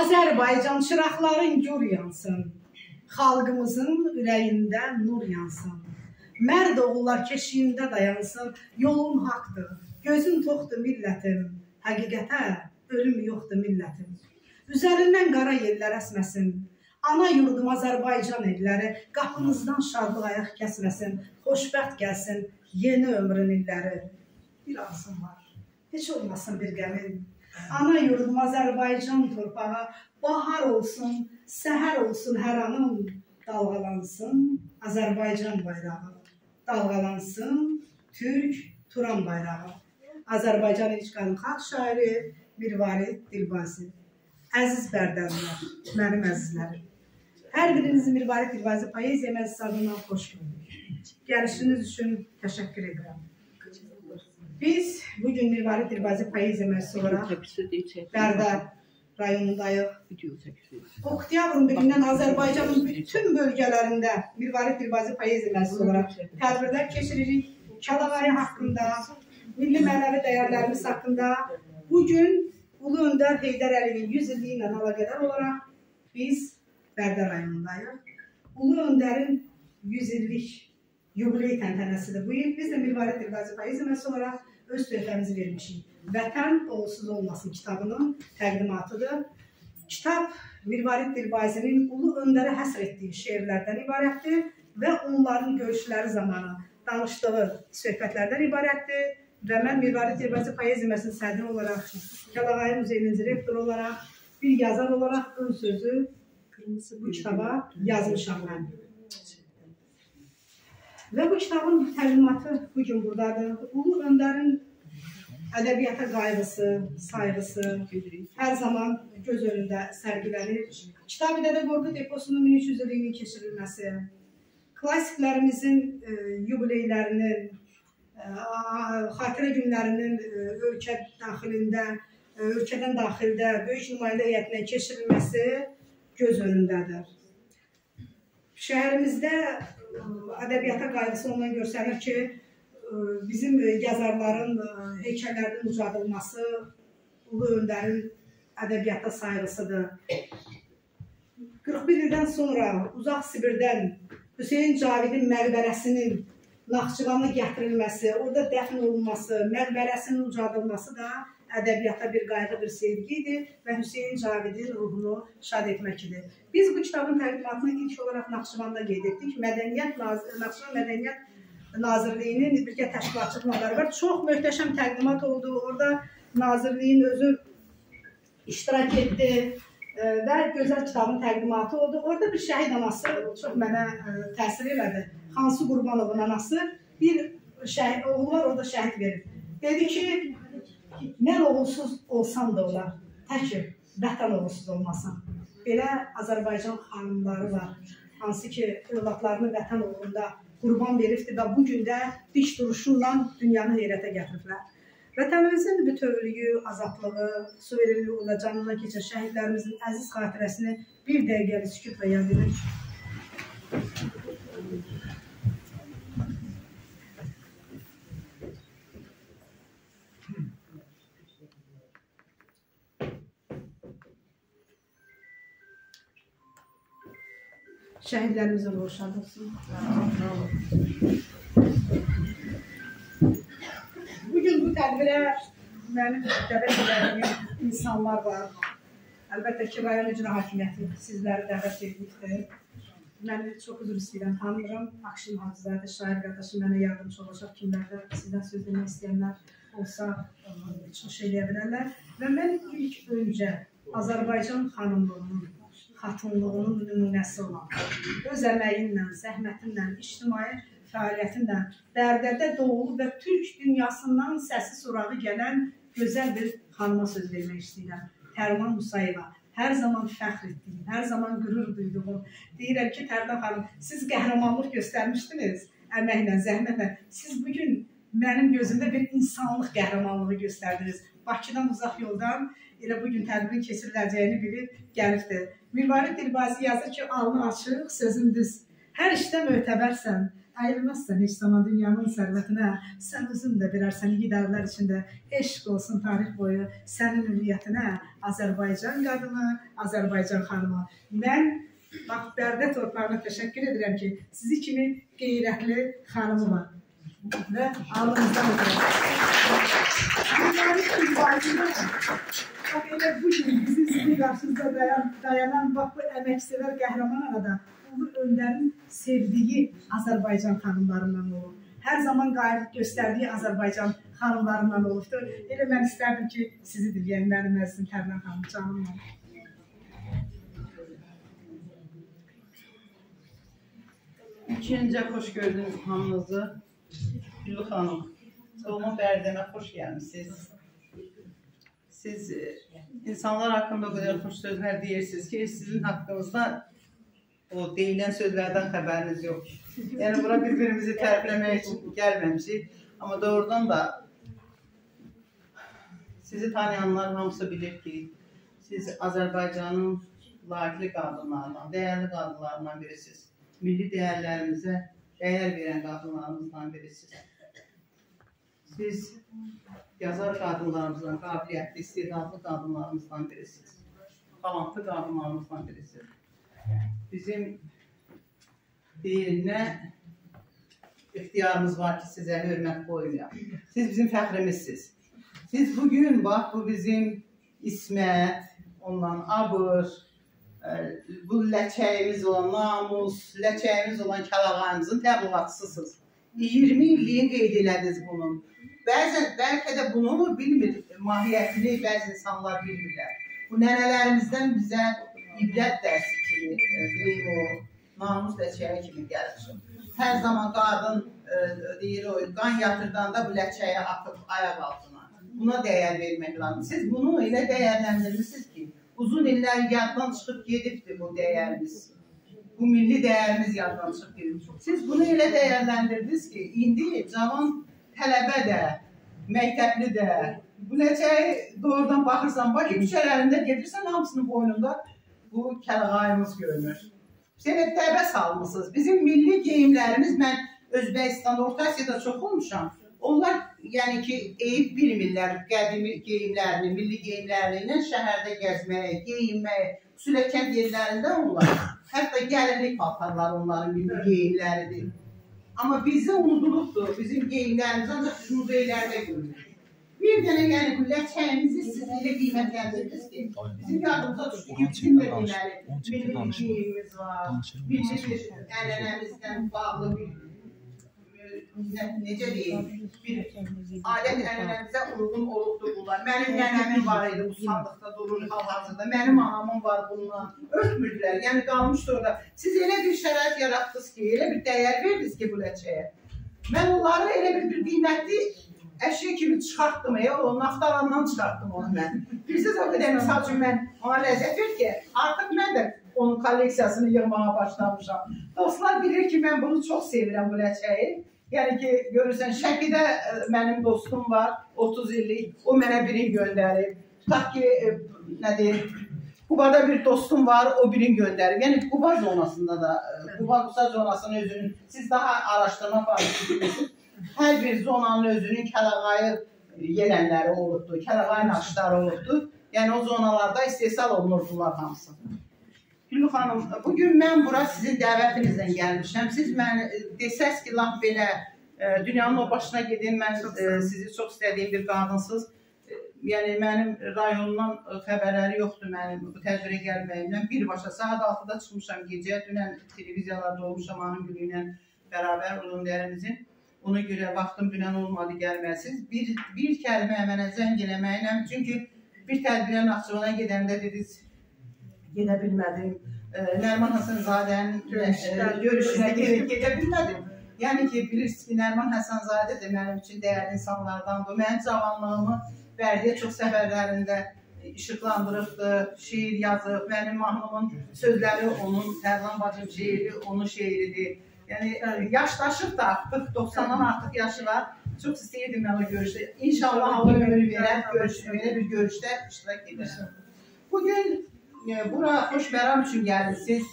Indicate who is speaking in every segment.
Speaker 1: Azərbaycan çıraqların gür yansın. Xalqımızın ürəyində nur yansın. Mərd oğullar keşiyində dayansın. Yolun haqqdır. Gözün toxdur millətim. Həqiqətə ölüm yoxdur millətim. Üzərindən qara yerlər əsməsin. Ana yurdum Azərbaycan elləri qapınızdan şadlıq ayaq kəsməsin. Xoşbəxt gəlsin yeni ömrün illəri. Bir arzum var. Heç olmasın bir qəmin. Ana yurdum Azərbaycan torpağı bahar olsun, səhər olsun hər anım dalğalansın Azərbaycan bayrağı. Dalğalansın Türk Turan bayrağı. Azərbaycan ilk qanun xalq şairi Mirvarid Dilbazi. Əziz bərdəlilər, mənim əzizlərim. Hər birinizi Mirvarid Dilbazi poeziya məclisi adından xoş gördük. Gəlişiniz üçün təşəkkür edirəm. Biz bugün Mirvari Dilbazi Poeziya Məclisi olaraq Bərdə rayonundayıq. Oktyabrın birindən Azərbaycanın bütün bölgələrində Mirvari Dilbazi Poeziya Məclisi olaraq tədbirlər keçiririk. Kəlağayı haqqında, milli mənəvi dəyərlərimiz haqqında bugün Ulu Öndər Heydər Əliyevin 100 illiyi ilə əlaqədar olaraq biz Bərdə rayonundayıq. Ulu Öndərin 100 illik yubiley təntənəsidir bu il. Biz də Mirvari Dilbazi Poeziya Məclisi olaraq öz töhfəmizi vermişik. Vətən olsuz olmasın kitabının təqdimatıdır. Kitab Mirvarid Dilbazinin ulu öndərə həsr etdiyi şeirlərdən ibarətdir və onların görüşləri zamanı danışdığı söhbətlərdən ibarətdir. Və mən Mirvarid Dilbazi poeziyasının sədri olaraq, Kəlağayı Muzeyinin direktoru olaraq, bir yazar olaraq ön sözü bu kitaba yazmışam mən. Və bu kitabın təqdimatı bu gün buradadır. Ulu Öndərin ədəbiyyata qayğısı, sayğısı hər zaman göz önündə sərgilənir. Kitab-ı Dədə Qorqud deposunun 1300 illiyinin keçirilməsi, klassiklərimizin e, yubileylərinin, e, xatirə günlərinin e, ölkə daxilində, e, ölkədən daxildə böyük nümayəndə heyətinə keçirilməsi göz önündədir. Şəhərimizdə ədəbiyyata qayğısı ondan göstərir ki, bizim yazarların heykəllərinin ucadılması Ulu Öndərin ədəbiyyata sayğısıdır. 41 ildən sonra uzaq Sibirdən Hüseyin Cavidin məqbərəsinin Naxçıvana gətirilməsi, orada dəfn olunması, məqbərəsinin ucadılması da ədəbiyyata bir qayğı, bir sevgi idi və Hüseyin Cavidin ruhunu şad etmək idi. Biz bu kitabın təqdimatını ilk olaraq Naxçıvanda qeyd etdik. Mədəniyyət Nazir Naxçıvan Mədəniyyət Nazirliyinin birgə təşkilatçılıq var. Çox möhtəşəm təqdimat oldu. Orada Nazirliyin özü iştirak etdi e, və gözəl kitabın təqdimatı oldu. Orada bir şəhid anası çox mənə e, təsir elədi. Hansı Qurbanovun anası bir şəhid oğlu var, orada şəhid verir. Dedi ki, mən oğulsuz olsam da olar, tək vətən oğulsuz olmasam. Belə Azərbaycan xanımları var, hansı ki, övladlarını vətən uğrunda qurban veribdir və bu gün də dik duruşunla dünyanı heyrətə gətiriblər. Vətənimizin bütövlüyü, azadlığı, suverenliyi uğrunda canına keçən şəhidlərimizin əziz xatirəsini bir dəqiqəli sükutla yad edirik. Şəhidlərimizin ruhu şad olsun. Bugün bu tədbirə mənim dəvət edəcəyim insanlar var. Əlbəttə ki, rayon icra hakimiyyəti sizləri dəvət edibdir. Mən çox üzr istəyirəm, tanımıram. Akşin Hacızadə, şair qardaşım mənə yardımcı olacaq. Kimlərdə sizdən söz demək istəyənlər olsa, şey eləyə bilərlər. Və mən ilk öncə Azərbaycan xanımlığının xatınlığının nümunəsi olan, öz əməyinlə, zəhmətinlə, ictimai fəaliyyətinlə Bərdədə doğulub və türk dünyasından səsi surağı gələn gözəl bir xanıma söz vermək istəyirəm. Tərman Musayeva. Hər zaman fəxr etdiyim, hər zaman qürur duyduğum. Deyirəm ki, Tərman xanım, siz qəhrəmanlıq göstərmişdiniz əməklə, zəhmətlə. Siz bugün mənim gözümdə bir insanlıq qəhrəmanlığı göstərdiniz. Bakıdan uzaq yoldan elə bu gün tədbirin keçiriləcəyini bilib gəlibdir. Mirvari Dilbazi yazır ki, alnı açıq, sözün düz. Hər işdə mötəbərsən, Ayrılmazsan heç zaman dünyanın sərvətinə, sən özün də verərsən giderlər içində eşq olsun tarix boyu sənin hüviyyətinə, Azərbaycan qadını, Azərbaycan xanımı. Mən bax Bərdə torpağına təşəkkür edirəm ki, sizi kimi qeyrətli xanımı var. Və alnınızdan öpürəm. Bax elə bu gün bizim sizin qarşınızda dayan, dayanan bax bu əməksevər qəhrəman arada Ulu Öndərin sevdiyi Azərbaycan xanımlarından olub. Hər zaman qayğı göstərdiyi Azərbaycan xanımlarından olubdu. Elə mən istərdim ki, sizi dinləyəm mənim əzizim Tərlan xanım, canım mənim.
Speaker 2: İkinci hoş gördüm hamınızı. Gülü xanım, Solma Bərdəmə xoş gəlmisiniz. Siz e, insanlar haqqında o qədər xoş sözlər deyirsiniz ki, sizin haqqınızda o deyilən sözlərdən xəbəriniz yox. Yəni bura bir-birimizi tərifləmək üçün gəlməmişik. Amma doğrudan da sizi tanıyanlar hamısı bilir ki, siz Azərbaycanın layiqli qadınlarından, dəyərli qadınlarından birisiniz. Milli dəyərlərimizə dəyər verən qadınlarımızdan birisiniz. Siz yazar qadınlarımızdan, qabiliyyətli, istedadlı qadınlarımızdan birisiniz. Talantlı qadınlarımızdan birisiniz bizim deyil, nə ixtiyarımız var ki, sizə hörmət qoymayaq. Siz bizim fəxrimizsiniz. Siz bugün, bax, bu bizim İsmət, ondan abır, ə, bu ləçəyimiz olan namus, ləçəyimiz olan kəlağayımızın təbliğatçısınız. 20 illiyin qeyd elədiniz bunun. Bəzən, bəlkə də bunu bilmir, mahiyyətini bəzi insanlar bilmirlər. Bu nənələrimizdən bizə ibrət dərsi kimi, deyim o, namus ləçəyə kimi gəlir. Hər zaman qadın e, deyir o, qan yatırdanda bu ləçəyə atıb ayaq altına. Buna dəyər vermək lazım. Siz bunu elə dəyərləndirmişsiniz ki, uzun illər yaddan çıxıb gedibdir bu dəyərimiz. Bu milli dəyərimiz yaddan çıxıb gedib. Siz bunu elə dəyərləndirdiniz ki, indi cavan tələbə də, məktəbli də, bu ləçəyi doğrudan baxırsan, Bakı küçələrində gedirsən hamısının boynunda bu kəlğayımız görünür. Sizə təbə salmısınız. Bizim milli geyimlərimiz, mən Özbəkistanda, Orta Asiyada çox olmuşam. Onlar yəni ki, eyib bilmirlər qədimi geyimlərini, milli geyimlərini şəhərdə gəzmək, geyinmək, xüsusilə kənd yerlərində onlar. Hətta gəlinlik paltarlar onların milli geyimləridir. Amma bizdə unudulubdur. Bizim geyimlərimiz ancaq muzeylərdə görülür. Bir dənə yəni bu ləçəyimizi siz elə qiymətləndirdiniz ki, bizim yadımıza düşdü ki, bütün də deməli, milli geyimimiz var, milli bir ənənəmizdən bağlı bir nə, necə deyim, bir adət ənənəmizə uyğun olubdur bunlar. Mənim nənəmin var idi, bu sandıqda durur hal-hazırda. Mənim anamın var bundan. Örtmürdülər, yəni qalmışdı orada. Siz elə bir şərait yaratdınız ki, elə bir dəyər verdiniz ki, bu ləçəyə. Mən onları elə bir, bir qiymətli əşya kimi çıxartdım, ya, onun axtarandan çıxartdım onu mən. Bilirsiniz, o qədər misal üçün mən ona ləzzət ver ki, artıq mən də onun kolleksiyasını yığmağa başlamışam. Dostlar bilir ki, mən bunu çox sevirəm bu ləçəyi. Yəni ki, görürsən, Şəkidə ə, mənim dostum var, 30 illik, o mənə birini göndərib. Tutaq ki, ə, nə deyim, Qubada bir dostum var, o birini göndərib. Yəni Quba zonasında da, Quba Qusa zonasının özünün, siz daha araşdırma fəaliyyəti hər bir zonanın özünün kəlağayı yelənləri olubdu, kəlağayı naxışları olubdu. Yəni o zonalarda istehsal olunur bunlar hamısı. Gülü xanım, bugün mən bura sizin dəvətinizlə gəlmişəm. Siz mən desəz ki, laf belə e, dünyanın o başına gedin, mən e, sizi çox istədiyim bir qadınsınız. E, yəni mənim rayondan xəbərləri yoxdur mənim bu tədbirə gəlməyimdən. Birbaşa saat 6-da çıxmışam gecə. Dünən televiziyalarda olmuşam anın günü ilə bərabər Ulun dərimizin. Ona görə vaxtım dünən olmadı gəlməsiz. Bir, bir kəlmə mənə zəng eləməklə, çünki bir tədbirə Naxçıvana gedəndə dediniz, gedə bilmədim. Nərman Həsənzadənin görüşünə gedə, gedə bilmədim. Yəni ki, bilirsiniz ki, Nərman Həsənzadə də mənim üçün dəyərli insanlardandır. Mənim cavanlığımı Bərdiyə çox səfərlərində işıqlandırıbdı, şeir yazıb. Mənim mahnımın sözləri onun, Tərlan bacım şeiri onun şeiridir. Yəni yaşlaşıb da artıq 90-dan artıq yaşı var. Çox istəyirdim mən o görüşdə. İnşallah Allah ömür verər, görüşməyə bir görüşdə iştirak edərəm. Bugün e, bura xoş məram üçün gəlmisiniz.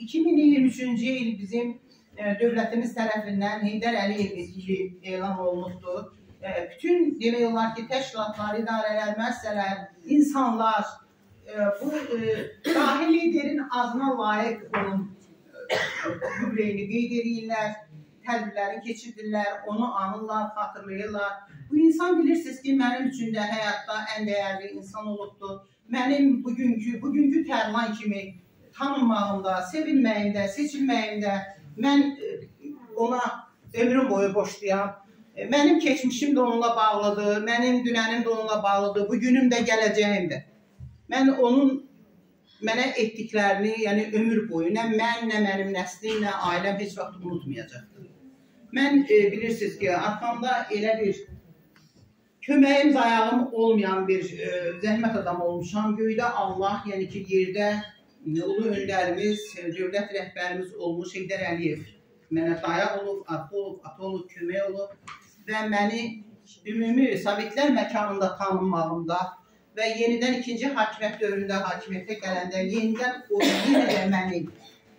Speaker 2: 2023-cü il bizim e, dövlətimiz tərəfindən Heydər Əliyev ili elan olunubdur. E, bütün demək olar ki, təşkilatlar, idarələr, müəssisələr, insanlar e, bu dahi liderin adına layiq olun yükləyini qeyd edirlər, tədbirləri keçirdirlər, onu anırlar, xatırlayırlar. Bu insan bilirsiniz ki, mənim üçün də həyatda ən dəyərli insan olubdur. Mənim bugünkü, bugünkü tərlan kimi tanınmağımda, sevilməyimdə, seçilməyimdə mən e, ona ömrüm boyu borcluyam. E, mənim keçmişim də onunla bağlıdır, mənim dünənim də onunla bağlıdır, bu günüm də, gələcəyim də. Mən onun mənə etdiklərini, yəni ömür boyu nə mən, nə mənim nəslim, nə ailəm heç vaxt unutmayacaqdır. Mən e, bilirsiniz ki, arxamda elə bir köməyim, dayağım olmayan bir e, zəhmət adam olmuşam. Göydə Allah, yəni ki, yerdə ulu öndərimiz, dövlət rəhbərimiz olmuş Heydər Əliyev mənə dayaq olub, ata olub, ata olub, kömək olub və məni ümumi Sovetlər məkanında tanınmağımda və yenidən ikinci hakimiyyət dövründə hakimiyyətə gələndə yenidən o yenə də məni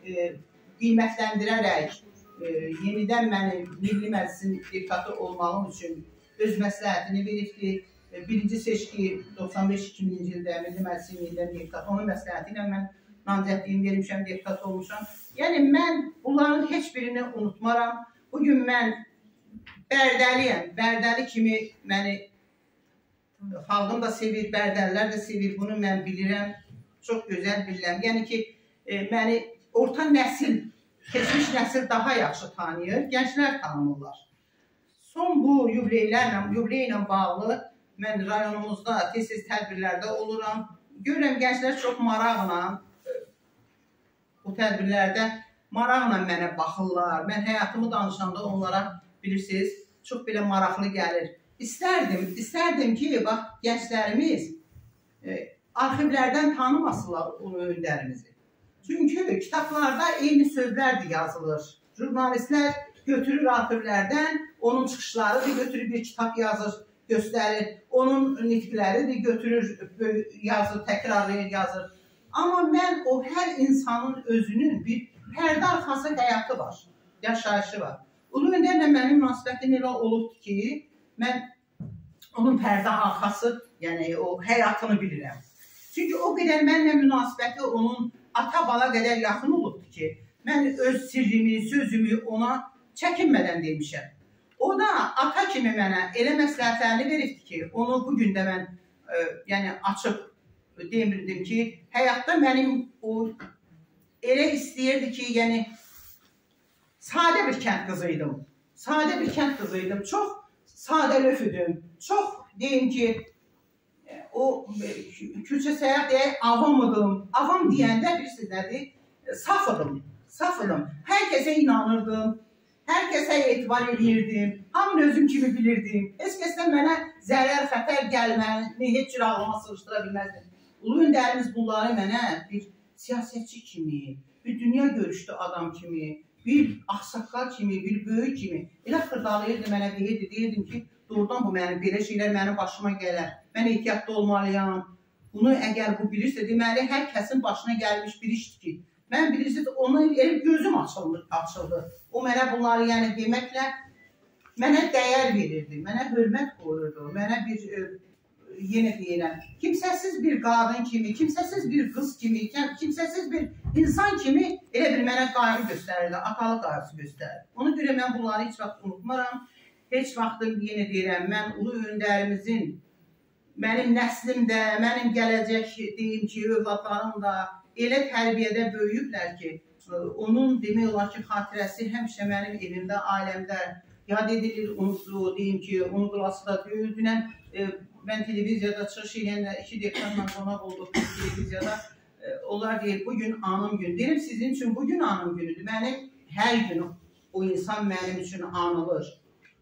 Speaker 2: e, qiymətləndirərək e, yenidən məni Milli Məclisin deputatı olmağım üçün öz məsləhətini veribdi. E, birinci seçki 95-2000-ci ildə Milli Məclisin yenidən deputatı, onun məsləhəti ilə mən namizədliyimi vermişəm, deputat olmuşam. Yəni mən bunların heç birini unutmaram. Bu gün mən Bərdəliyəm. Bərdəli kimi məni xalqım da sevir, Bərdəlilər də sevir. Bunu mən bilirəm. Çox gözəl bilirəm. Yəni ki, e, məni orta nəsil, keçmiş nəsil daha yaxşı tanıyır, gənclər tanımırlar. Son bu yubileylərlə, yubiley ilə bağlı mən rayonumuzda tez-tez tədbirlərdə oluram. Görürəm gənclər çox maraqla bu tədbirlərdə maraqla mənə baxırlar. Mən həyatımı danışanda onlara bilirsiniz, çox belə maraqlı gəlir. İstərdim, istərdim ki, bax gənclərimiz e, arxivlərdən tanımasınlar öndərimizi. Çünki kitablarda eyni sözlər də yazılır. Jurnalistlər götürür arxivlərdən, onun çıxışları da götürüb bir kitab yazır, göstərir. Onun nitqləri də götürür, yazır, təkrarlayır, yazır. Amma mən o hər insanın özünün bir pərdə arxası həyatı var, yaşayışı var. Ulu öndərlə mənim münasibətim elə olubdur ki, mən onun pərdə arxası, yəni o həyatını bilirəm. Çünki o qədər mənlə münasibəti onun ata-bala qədər yaxın olubdur ki, mən öz sirrimi, sözümü ona çəkinmədən demişəm. O da ata kimi mənə elə məsləhətlərini veribdi ki, onu bu gün də mən ə, e, yəni açıb demirdim ki, həyatda mənim o elə istəyirdi ki, yəni sadə bir kənd qızı idim. Sadə bir kənd qızı idim. Çox sadəlöf idim. Çox deyim ki, o külçə səyah deyək, avam idim. Avam deyəndə bilirsiniz nədir? Saf idim. Saf idim. Hər kəsə inanırdım. Hər kəsə etibar edirdim. Hamını özüm kimi bilirdim. Heç kəsdən mənə zərər, xətər gəlməni heç cür ağlıma sığışdıra bilməzdim. Ulu öndərimiz bunları mənə bir siyasətçi kimi, bir dünya görüşlü adam kimi, bir ağsaqqal kimi, bir böyük kimi elə xırdalayırdı mənə deyirdi, deyirdim ki, doğrudan bu mənim belə şeylər mənim başıma gələr. Mən ehtiyatlı olmalıyam. Bunu əgər bu bilirsə, deməli hər kəsin başına gəlmiş bir işdir ki, mən bilirsiniz, ona elə gözüm açıldı, açıldı. O mənə bunları yəni deməklə mənə dəyər verirdi, mənə hörmət qoyurdu, mənə bir e, yenə deyirəm, kimsəsiz bir qadın kimi, kimsəsiz bir qız kimi, kimsəsiz bir insan kimi elə bir mənə qayğı göstərirdi, atalıq qayğısı göstərir. Ona görə mən bunları heç vaxt unutmaram. Heç vaxtım yenə deyirəm, mən ulu öndərimizin mənim nəslim də, mənim gələcək deyim ki, övladlarım da elə tərbiyədə böyüyüblər ki, onun demək olar ki, xatirəsi həmişə mənim evimdə, ailəmdə yad edilir, unutulur, deyim ki, unudulası da deyil. Dünən e, mən televiziyada çıxış edəndə iki deputatla qonaq olduq televiziyada. E, onlar deyir, bu gün anım gün. Deyirəm, sizin üçün bu gün anım günüdür. Mənim hər gün o insan mənim üçün anılır.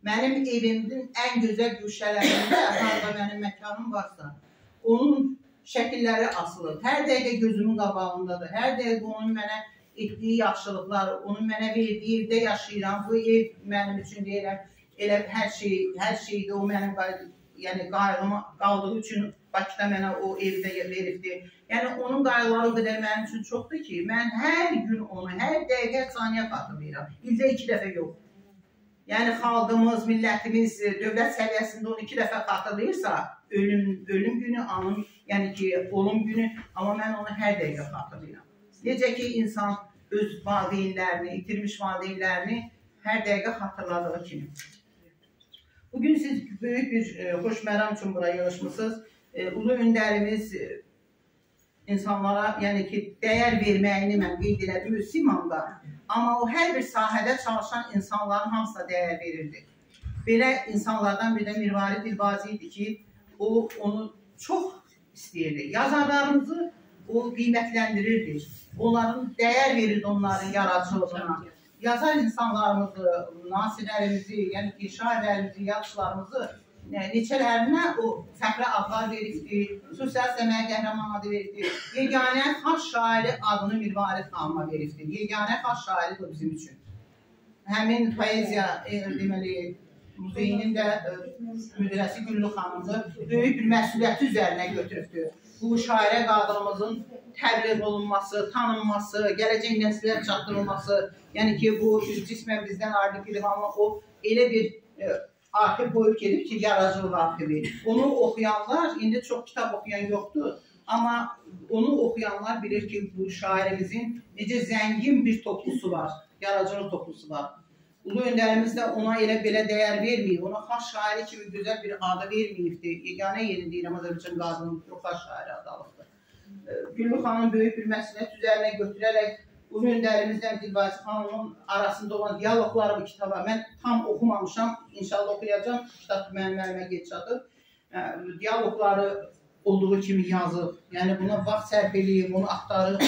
Speaker 2: Mənim evimin ən gözəl güşələrində, harada mənim məkanım varsa, onun şəkilləri asılır. Hər dəqiqə gözümün qabağındadır. Hər dəqiqə onun mənə etdiyi yaxşılıqlar, onun mənə verdiyi evdə yaşayıram. Bu ev mənim üçün deyirəm, elə hər şey, hər şeydə o mənim yəni qayğıma qaldığı üçün Bakıda mənə o evdə veribdi. Yəni onun qayğıları o qədər mənim üçün çoxdur ki, mən hər gün onu, hər dəqiqə saniyə xatırlayıram. İldə 2 dəfə yox. Yəni xalqımız, millətimiz dövlət səviyyəsində onu 2 dəfə xatırlayırsa, ölüm ölüm günü, anım, yəni ki, olum günü, amma mən onu hər dəqiqə xatırlayıram. Necə ki insan öz valideynlərini, itirmiş valideynlərini hər dəqiqə xatırladığı kimi. Bugün siz böyük bir e, xoşməram üçün bura yığılmışsınız e, ulu öndərimiz e, insanlara, yəni ki, dəyər verməyini mən qeyd elədim öz simamda. Amma o hər bir sahədə çalışan insanların hamısına dəyər verirdi. Belə insanlardan biri də Mirvari Dilbazi idi ki, o onu çox istəyirdi. Yazarlarımızı o qiymətləndirirdi. Onların dəyər verirdi onların yaradıcılığına. Yazar insanlarımızı, nasirlərimizi, yəni ki, şairlərimizi, yazıçılarımızı neçələrinə o fəxri adlar veribdi, sosial səməyə qəhrəman adı veribdi. Yeganə xas şairi adını Mirvari xanıma veribdi. Yeganə xas şairidir bizim üçün. Həmin poeziya e, deməli muzeyinin də e, müdirəsi Güllü xanımı böyük bir məsuliyyəti üzərinə götürübdü. Bu şairə qadınımızın təbliğ olunması, tanınması, gələcək nəsillərə çatdırılması, yəni ki, bu cismən bizdən ayrı amma o elə bir e, arxiv qoyub gedib ki, yaradıcılıq arxivi. Onu oxuyanlar, indi çox kitab oxuyan yoxdur, amma onu oxuyanlar bilir ki, bu şairimizin necə zəngin bir toplusu var, yaradıcılıq toplusu var. Ulu öndərimiz də ona elə belə dəyər verməyib, ona xas şairi kimi gözəl bir adı verməyibdi. Yeganə yeri deyirəm Azərbaycan qadının xas şairi adı alıbdır. Güllü xanım böyük bir məsuliyyət üzərinə götürərək Ulu öndərimizdən Dilbazi xanımın arasında olan dialoqları bu kitaba mən tam oxumamışam. İnşallah oxuyacağam. Kitab mənim əlimə geç çatır. Dialoqları olduğu kimi yazıb. Yəni buna vaxt sərf eləyib, bunu axtarıb,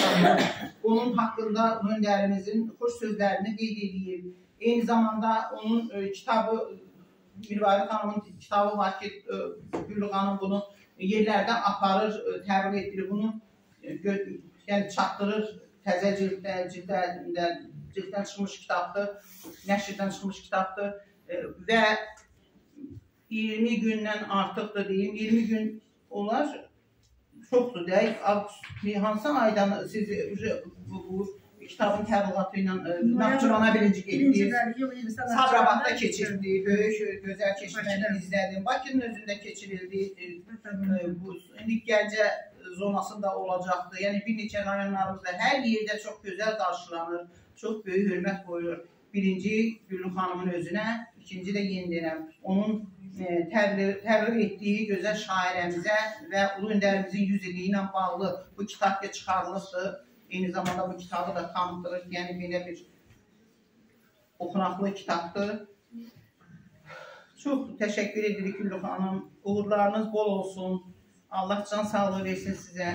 Speaker 2: onun haqqında öndərimizin xoş sözlərini qeyd edib. Eyni zamanda onun e, kitabı Mirvari xanımın kitabı var ki, e, Güllü xanım bunu yerlərdən aparır, e, təbliğ etdirir, bunu e, yəni çatdırır təzə cilddən, cilddən, cilddən çıxmış kitabdır, nəşrdən çıxmış kitabdır. Və 20 gündən artıqdır deyim, 20 gün olar çoxdur deyək. Hansı aydan siz bu, bu kitabın təbliğatı ilə e, Naxçıvana birinci getdiniz. Sabirabadda keçirildi, böyük gözəl keçməni izlədim. Bakının özündə keçirildi. E, bu indi Gəncə zonasında olacaqdır. Yəni bir neçə rayonlarımızda hər yerdə çox gözəl qarşılanır, çox böyük hörmət qoyulur. Birinci Güllü xanımın özünə, ikinci də yeniləyirəm. Onun e, təbliğ etdiyi gözəl şairəmizə və Ulu Öndərimizin 100 illiyi ilə bağlı bu kitab da çıxarılıbdır. Eyni zamanda bu kitabı da tanıtdırır. Yəni belə bir oxunaqlı kitabdır. Çox təşəkkür edirik Güllü xanım. Uğurlarınız bol olsun. Allah can sağlığı versin sizə.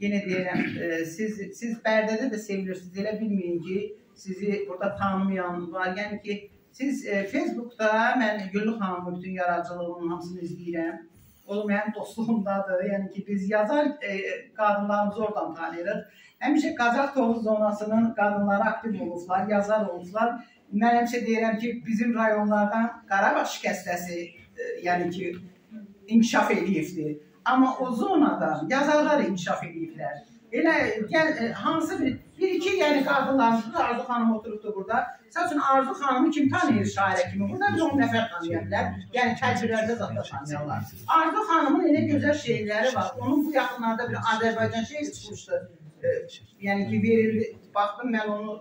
Speaker 2: Yenə deyirəm, e, siz siz Bərdədə də sevilirsiniz. Elə bilməyin ki, sizi burada tanımayan var. Yəni ki, siz e, Facebookda mən Güllü xanımın bütün yaradıcılığının hamısını izləyirəm. O mənim dostluğumdadır. Yəni ki, biz yazar e, qadınlarımızı oradan tanıyırıq. Həmişə Qazax Tovuz zonasının qadınları aktiv olublar, yazar olublar. Mən həmişə deyirəm ki, bizim rayonlardan Qarabağ şikəstəsi, e, yəni ki, inkişaf edibdir. Amma o zonada yazarlar inkişaf ediblər. Elə gəl e, hansı bir bir iki yəni qadınlarımız Arzu xanım oturubdu burada. Məsəl üçün Arzu xanımı kim tanıyır şairə kimi? Burada bir 10 nəfər tanıya bilər. Yəni təcrübələrdə zətdə tanıyırlar. Arzu xanımın elə gözəl şeirləri var. Onun bu yaxınlarda bir Azərbaycan şeiri çıxmışdı. Yəni ki verildi. Baxdım mən onu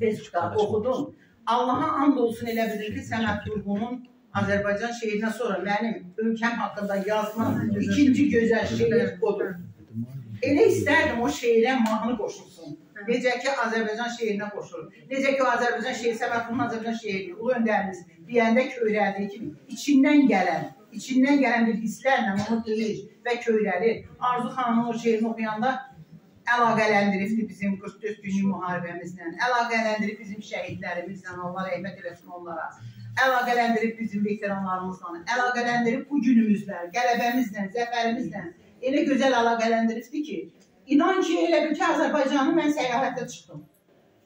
Speaker 2: Facebookda oxudum. Allaha and olsun elə bilir ki, Səməd Durğunun Azərbaycan şeirindən sonra mənim ölkəm haqqında yazmam ikinci gözəl şeir odur. Elə istərdim o şeirə mahnı qoşulsun. Necə ki Azərbaycan şeirinə qoşulur. Necə ki o Azərbaycan şeiri Səbətunun Azərbaycan şeiri, Ulu Öndərimiz deyəndə köyrəldiyi kimi içindən gələn, içindən gələn bir hisslərlə onu deyir və köyrəlir. Arzu xanımın o şeirini oxuyanda əlaqələndiribdi bizim 44 günlük müharibəmizlə, əlaqələndirib bizim şəhidlərimizlə, Allah rəhmət eləsin onlara əlaqələndirib bizim veteranlarımızla, əlaqələndirib bu günümüzlə, qələbəmizlə, zəfərimizlə elə gözəl əlaqələndiribdi ki, inan ki, elə bil ki, Azərbaycanı mən səyahətdə çıxdım.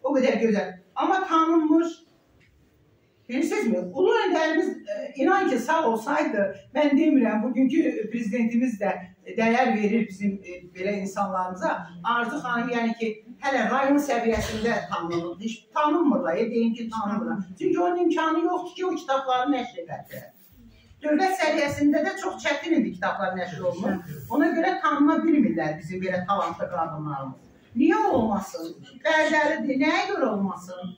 Speaker 2: O qədər gözəl. Amma tanınmır, Bilirsizmi? Ulu önderimiz e, inan ki sağ olsaydı ben demirəm bugünkü prezidentimiz də dəyər verir bizim e, belə insanlarımıza. Arzu xanım yəni ki hələ rayon səviyyəsində tanınır. Heç tanınmırlar, ya deyim ki tanınmırlar. Çünki onun imkanı yoxdur ki o kitabları nəşr edəsə. Dövlət səviyyəsində də çox çətin idi kitablar nəşr olunur. Ona görə tanına bilmirlər bizim belə talantlı qadınlarımız. Niyə olmasın? Bəziləri nəyə görə olmasın?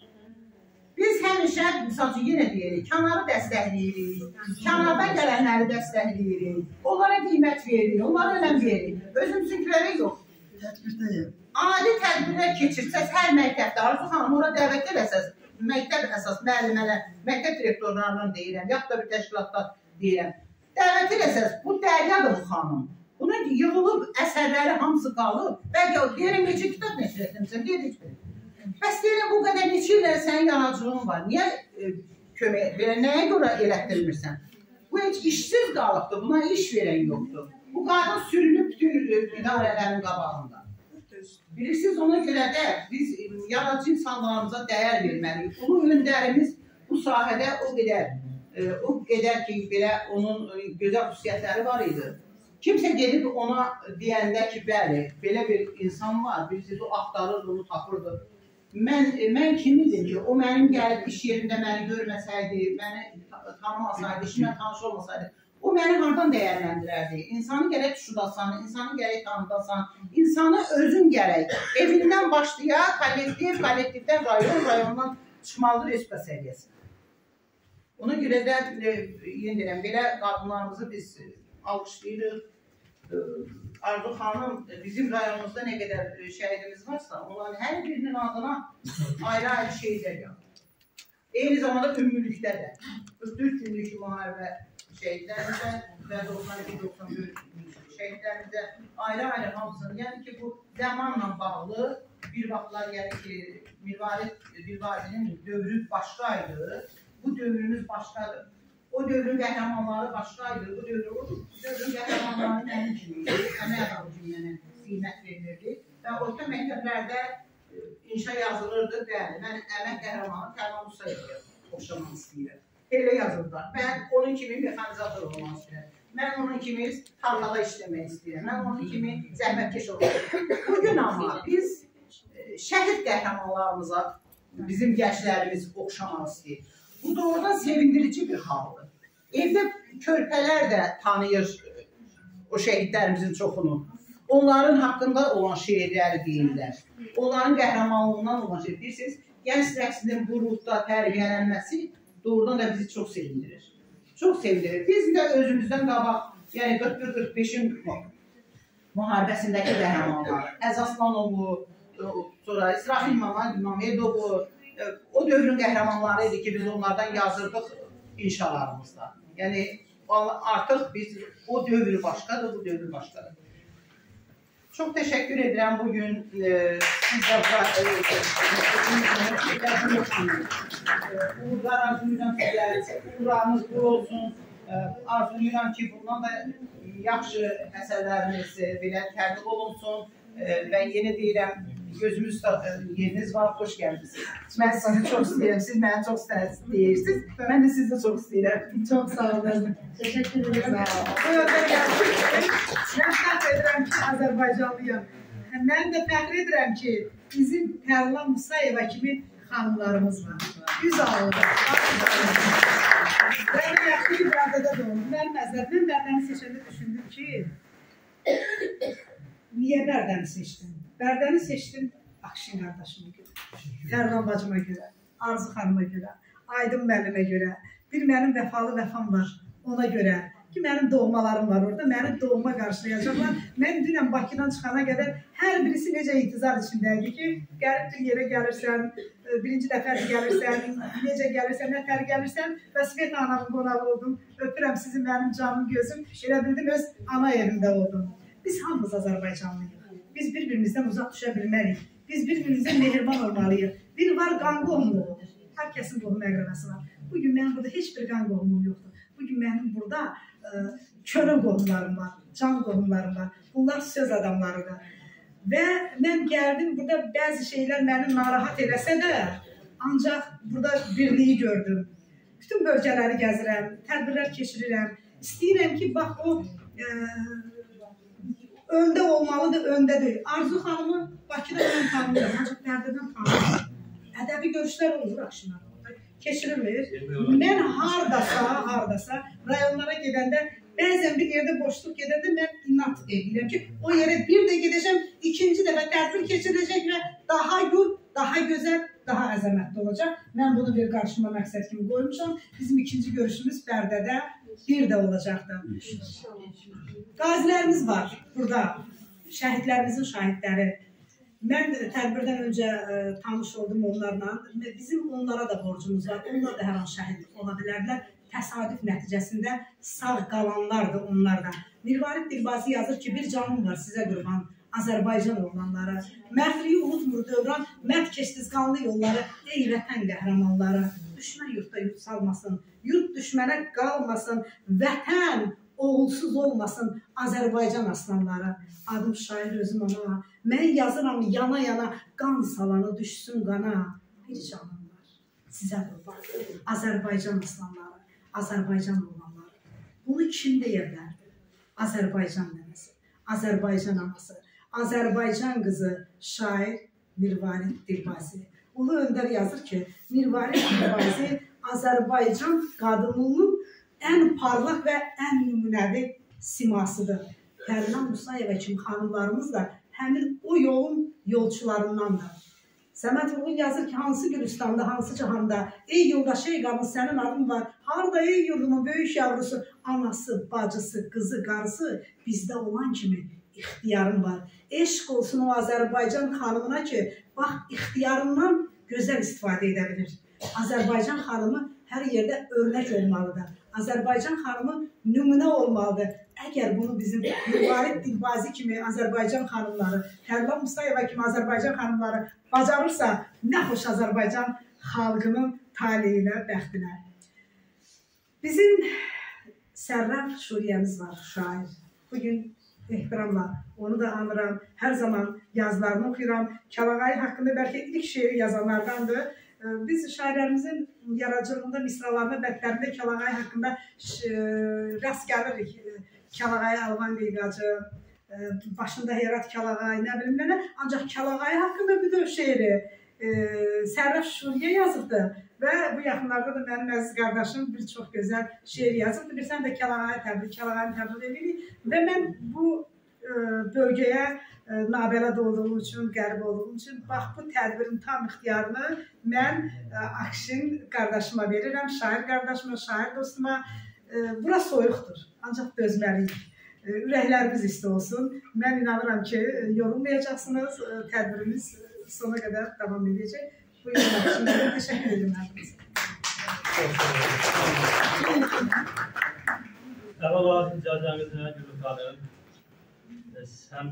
Speaker 2: Biz həmişə, misal üçün, yenə deyirik, kənarı dəstəkləyirik, kənardan gələnləri dəstəkləyirik, onlara qiymət veririk, onlara önəm veririk. Özümüzünkilərə yox. Adi tədbirlər keçirsəz, hər məktəbdə, Arzu xanım, ora dəvət eləsəz, məktəb əsas müəllimələr, məktəb direktorlarından deyirəm, yaxud da bir təşkilatda deyirəm, dəvət eləsəz, bu dəryadır bu xanım. Bunun yığılıb əsərləri hamısı qalıb. Bəlkə deyirəm, neçə kitab nəşr etmişsən, deyir heç bir. Bəs deyirəm bu qədər neçə illər sənin yaradıcılığın var. Niyə e, kömək belə nəyə görə elətdirmirsən? Bu heç işsiz qalıbdı. Buna iş verən yoxdur. Bu qadın sürünüb bütün e, idarələrin qabağında. Bilirsiniz ona görə də biz e, yaradıcı insanlarımıza dəyər verməliyik. Ulu öndərimiz bu sahədə o qədər e, o qədər ki belə onun e, gözəl xüsusiyyətləri var idi. Kimsə gedib ona deyəndə ki, bəli, belə bir insan var, bilirsiniz, o axtarırdı, onu tapırdı. Mən mən kim idim ki, o mənim gəlib iş yerində məni görməsəydi, məni tanımasaydı, işimlə tanış olmasaydı, o məni hardan dəyərləndirərdi? İnsanı gərək şudasan, insanı gərək tanıdasan, insanı özün gərək evindən başlayaq, kollektiv, kollektivdən rayon, rayondan çıxmalıdır respublika səviyyəsinə. Ona görə də e, yenə deyirəm, belə qadınlarımızı biz alqışlayırıq. E, Arzu xanım bizim rayonumuzda nə qədər e, şəhidimiz varsa, onların hər birinin adına ayrı-ayrı şəhidlər yanır. Eyni zamanda ümmülükdə də 44 günlük müharibə şəhidlərimizdə və 92-94 şəhidlərimizdə ayrı-ayrı hamısını, yəni ki, bu zamanla bağlı bir vaxtlar yəni ki, Mirvarid Dilbadinin dövrü başqa idi, bu dövrümüz başqadır. O dövrün qəhrəmanları başqaydı. Bu dövrün, o dövrün qəhrəmanları mənim kimi. Əmək adamı kimi mənə qiymət verilirdi. Və orta məktəblərdə e, inşa yazılırdı. Bəli, mən əmək qəhrəmanı Tərman Musayevə oxşamaq istəyirəm. Elə yazırlar. Mən onun kimi mexanizator olmaq istəyirəm. Mən onun kimi tarlada işləmək istəyirəm. Mən onun kimi zəhmətkeş olmaq istəyirəm. Bugün amma biz e, şəhid qəhrəmanlarımıza bizim gənclərimiz oxşamaq istəyir. Bu doğrudan sevindirici bir haldır. Evdə körpələr də tanıyır o şəhidlərimizin çoxunu. Onların haqqında olan şeirləri deyirlər. Onların qəhrəmanlığından olan şey. Bilirsiniz, gənc nəslinin bu ruhda tərbiyələnməsi doğrudan da bizi çox sevindirir. Çox sevindirir. Biz də özümüzdən qabaq, yəni 41-45-in müharibəsindəki qəhrəmanlar, Əzaslanovu, sonra İsrafil İmamedovu, o dövrün qəhrəmanları idi ki, biz onlardan yazırdıq inşalarımızda. Yəni artıq biz o dövr başqadır, bu dövr başqadır. Çox təşəkkür edirəm bu gün e, sizə uğurlar arzulayıram sizlərə. Uğurlarınız bu olsun. E, arzulayıram ki, bundan da yaxşı əsərləriniz belə təbliğ olunsun e, və yenə deyirəm gözümüz e, yeriniz var, xoş gəldiniz. Mən sizi çox istəyirəm, siz məni çox istəyirsiniz. Mən də sizi çox istəyirəm.
Speaker 1: Çox sağ olun. Təşəkkür edirəm. Mən fəxr edirəm ki, Azərbaycanlıyam. Mən də fəxr edirəm ki, bizim Tərlan Musayeva kimi xanımlarımız var. Yüz alırlar. Mən yaxşı bir adada doğdum. Mən məzəbdən Bərdəni seçəndə düşündüm ki, niyə Bərdəni seçdim? Bərdəni seçdim Akşin qardaşıma görə, Tərlan bacıma görə, Arzu xanıma görə, Aydın müəllimə görə, bir mənim vəfalı vəfam var ona görə ki, mənim doğmalarım var orada, məni doğma qarşılayacaqlar. Mən dünən Bakıdan çıxana qədər hər birisi necə intizar içindəydi ki, gəlib bir yerə gəlirsən, e, birinci dəfə gəlirsən, necə gəlirsən, nə tər gəlirsən və Svet anamın qonağı oldum. Öpürəm sizi mənim canım gözüm. Elə bildim öz ana evimdə oldum. Biz hamımız Azərbaycanlıyıq. Biz bir-birimizdən uzaq düşə bilmərik. Biz bir-birimizə mehriban olmalıyıq. Bir var qan qohumluğu. Hər kəsin qohum əqrəbəsi var. Bugün mənim burada heç bir qan qohumum yoxdur. Bugün mənim burada ə, e, körə qohumlarım var, can qohumlarım var. Bunlar söz adamlarıdır. Və mən gəldim, burada bəzi şeylər məni narahat eləsə də, ancaq burada birliyi gördüm. bütün bölgələri gəzirəm, tədbirlər keçirirəm. İstəyirəm ki, bax o ə, öndə olmalıdır, öndə deyil. Arzu xanımı Bakıda mən tanıyıram, ancaq Bərdədən tanıyıram. Ədəbi görüşlər olur axşamlar. Keçirilir. Mən hardasa, hardasa rayonlara gedəndə bəzən bir yerdə boşluq gedəndə mən inat edirəm ki, o yerə bir də gedəcəm, ikinci dəfə tədbir keçiriləcək və daha gül, daha gözəl, daha əzəmətli olacaq. Mən bunu bir qarşıma məqsəd kimi qoymuşam. Bizim ikinci görüşümüz Bərdədə bir də olacaqdır. Qazilərimiz var burada. Şəhidlərimizin şahidləri. Mən tədbirdən öncə ə, tanış oldum onlarla. Bizim onlara da borcumuz var. Onlar da hər an şəhid ola bilərlər. Təsadüf nəticəsində sağ qalanlardır onlar da. Mirvarid Dilbazi yazır ki, bir canım var sizə qurban. Azərbaycan oğlanları. Mərdliyi unutmur dövran, mərd keçdiz qanlı yolları, ey vətən qəhrəmanları. Düşmən yurtda yurt salmasın, yurt düşmənə qalmasın, vətən oğulsuz olmasın Azərbaycan aslanları. Adım şair özüm ona. Mən yazıram yana-yana, qan salanı düşsün qana. Bir canım var. Sizə qurban. Azərbaycan aslanları, Azərbaycan oğlanları. Bunu kim deyə bilərdi? Azərbaycan nənəsi, Azərbaycan anası. Azərbaycan qızı şair Mirvarid Dilbazi. Ulu Öndər yazır ki, Mirvarid Dilbazi Azərbaycan qadınının ən parlaq və ən nümunəvi simasıdır. Tərlan Musayeva kimi xanımlarımız da həmin o yolun yolçularındandır. Səməd Vurğun yazır ki, hansı Gülüstanda, hansı cahanda, ey yoldaş, ey qadın, sənin adın var. Harada ey yurdumun böyük yavrusu, anası, bacısı, qızı, qarısı bizdə olan kimi ixtiyarın var. Eşq olsun o Azərbaycan xanımına ki, bax ixtiyarından gözəl istifadə edə bilir. Azərbaycan xanımı hər yerdə örnək olmalıdır. Azərbaycan xanımı nümunə olmalıdır. Əgər bunu bizim Mübarək Dilbazi kimi Azərbaycan xanımları, Tərlan Mustayeva kimi Azərbaycan xanımları bacarırsa, nə xoş Azərbaycan xalqının taleyinə, bəxtinə. Bizim Sərraf Şuriyəmiz var, şair. Bugün ehtiramla onu da anıram. Hər zaman yazılarını oxuyuram. Kəlağay haqqında bəlkə ilk şeiri yazanlardandır. Biz şairlərimizin yaradıcılığında misralarında, bətlərində Kəlağay haqqında rast gəlirik. Kəlağay Alvan Qeygacı, başında Herat Kəlağay, nə bilim nə, ancaq Kəlağay haqqında bir də şeiri Sərraf Şuriyə yazıbdı və bu yaxınlarda da mənim əziz qardaşım bir çox gözəl şeir yazıbdı. Bir sən də Kəlağaya təbrik, Kəlağayı təbrik edirik və mən bu bölgəyə Nabələ doğduğum üçün, qərib olduğum üçün bax bu tədbirin tam ixtiyarını mən Akşin qardaşıma verirəm, şair qardaşıma, şair dostuma. Bura soyuqdur, ancaq dözməliyik. Ürəklərimiz isti olsun. Mən inanıram ki, yorulmayacaqsınız. Tədbirimiz sona qədər davam edəcək. Bu yollar üçün təşəkkür edirəm.
Speaker 3: Əvvəla icazənizlə Gülü xanım, həm